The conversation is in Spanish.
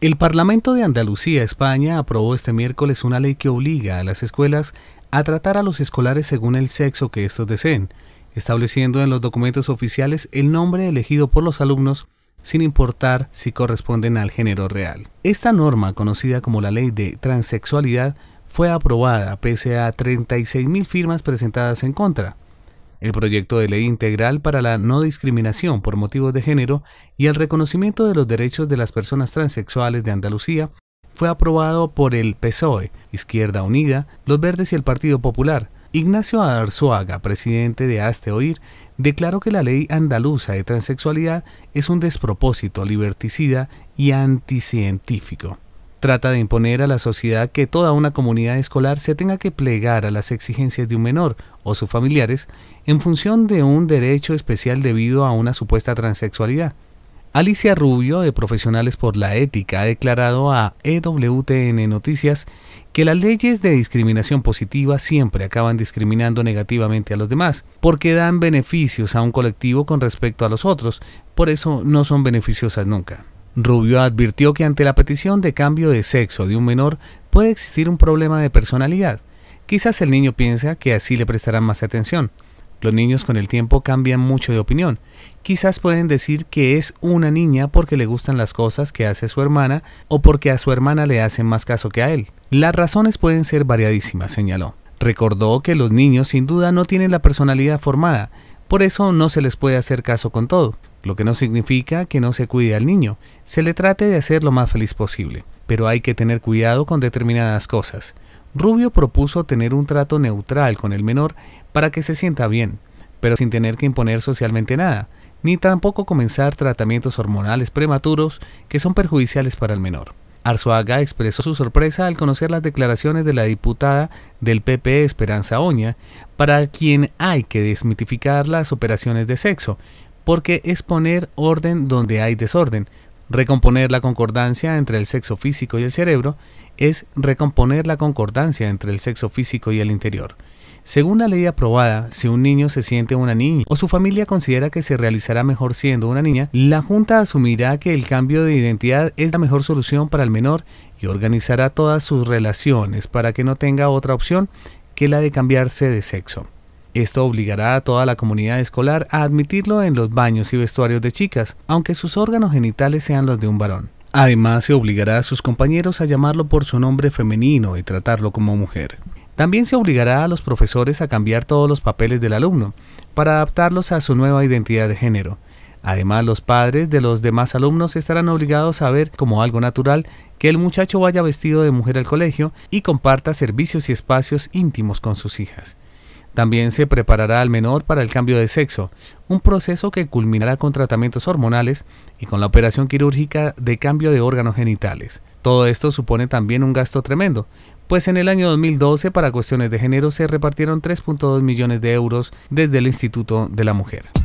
El Parlamento de Andalucía, España, aprobó este miércoles una ley que obliga a las escuelas a tratar a los escolares según el sexo que estos deseen, estableciendo en los documentos oficiales el nombre elegido por los alumnos sin importar si corresponden al género real. Esta norma, conocida como la Ley de Transexualidad, fue aprobada pese a 36.000 firmas presentadas en contra. El proyecto de ley integral para la no discriminación por motivos de género y el reconocimiento de los derechos de las personas transexuales de Andalucía fue aprobado por el PSOE, Izquierda Unida, Los Verdes y el Partido Popular. Ignacio Arzuaga, presidente de Aste Oír, declaró que la ley andaluza de transexualidad es un despropósito liberticida y anticientífico trata de imponer a la sociedad que toda una comunidad escolar se tenga que plegar a las exigencias de un menor o sus familiares en función de un derecho especial debido a una supuesta transexualidad. Alicia Rubio, de Profesionales por la Ética, ha declarado a EWTN Noticias que las leyes de discriminación positiva siempre acaban discriminando negativamente a los demás, porque dan beneficios a un colectivo con respecto a los otros, por eso no son beneficiosas nunca. Rubio advirtió que ante la petición de cambio de sexo de un menor puede existir un problema de personalidad. Quizás el niño piensa que así le prestarán más atención. Los niños con el tiempo cambian mucho de opinión. Quizás pueden decir que es una niña porque le gustan las cosas que hace su hermana o porque a su hermana le hacen más caso que a él. Las razones pueden ser variadísimas, señaló. Recordó que los niños sin duda no tienen la personalidad formada, por eso no se les puede hacer caso con todo lo que no significa que no se cuide al niño, se le trate de hacer lo más feliz posible, pero hay que tener cuidado con determinadas cosas. Rubio propuso tener un trato neutral con el menor para que se sienta bien, pero sin tener que imponer socialmente nada, ni tampoco comenzar tratamientos hormonales prematuros que son perjudiciales para el menor. Arzuaga expresó su sorpresa al conocer las declaraciones de la diputada del PP Esperanza Oña, para quien hay que desmitificar las operaciones de sexo, porque es poner orden donde hay desorden. Recomponer la concordancia entre el sexo físico y el cerebro es recomponer la concordancia entre el sexo físico y el interior. Según la ley aprobada, si un niño se siente una niña o su familia considera que se realizará mejor siendo una niña, la Junta asumirá que el cambio de identidad es la mejor solución para el menor y organizará todas sus relaciones para que no tenga otra opción que la de cambiarse de sexo. Esto obligará a toda la comunidad escolar a admitirlo en los baños y vestuarios de chicas, aunque sus órganos genitales sean los de un varón. Además, se obligará a sus compañeros a llamarlo por su nombre femenino y tratarlo como mujer. También se obligará a los profesores a cambiar todos los papeles del alumno, para adaptarlos a su nueva identidad de género. Además, los padres de los demás alumnos estarán obligados a ver como algo natural que el muchacho vaya vestido de mujer al colegio y comparta servicios y espacios íntimos con sus hijas. También se preparará al menor para el cambio de sexo, un proceso que culminará con tratamientos hormonales y con la operación quirúrgica de cambio de órganos genitales. Todo esto supone también un gasto tremendo, pues en el año 2012 para cuestiones de género se repartieron 3.2 millones de euros desde el Instituto de la Mujer.